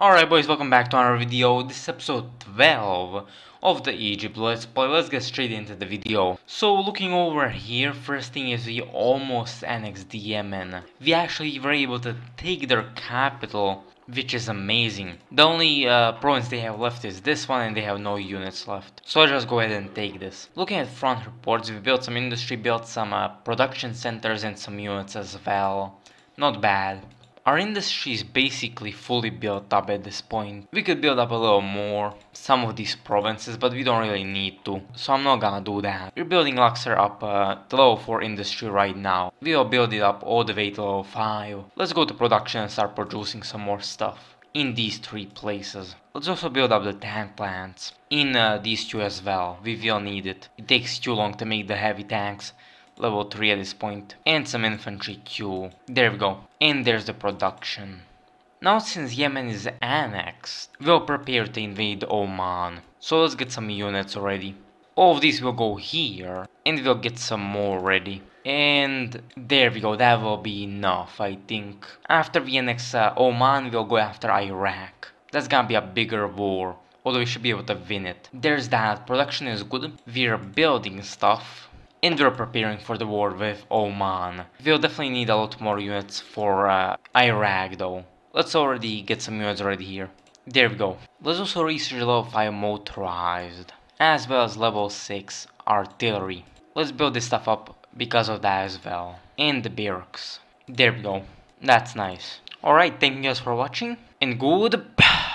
Alright boys, welcome back to another video. This is episode 12 of the Egypt Let's Play. Let's get straight into the video. So looking over here, first thing is we almost annexed Yemen. We actually were able to take their capital, which is amazing. The only uh, province they have left is this one and they have no units left. So I'll just go ahead and take this. Looking at front reports, we built some industry, built some uh, production centers and some units as well. Not bad. Our industry is basically fully built up at this point. We could build up a little more, some of these provinces, but we don't really need to. So I'm not gonna do that. We're building Luxor up uh, to level 4 industry right now. We will build it up all the way to level 5. Let's go to production and start producing some more stuff in these three places. Let's also build up the tank plants in uh, these two as well. We will need it. It takes too long to make the heavy tanks level 3 at this point, and some infantry Q. There we go. And there's the production. Now since Yemen is annexed, we'll prepare to invade Oman. So let's get some units ready. All of these will go here, and we'll get some more ready. And there we go, that will be enough, I think. After we annex uh, Oman, we'll go after Iraq. That's gonna be a bigger war, although we should be able to win it. There's that, production is good, we're building stuff, and we're preparing for the war with Oman. We'll definitely need a lot more units for uh, Iraq though. Let's already get some units ready here. There we go. Let's also research level 5 motorized, as well as level 6 artillery. Let's build this stuff up because of that as well. And the barracks. There we go. That's nice. Alright, thank you guys for watching, and goodbye.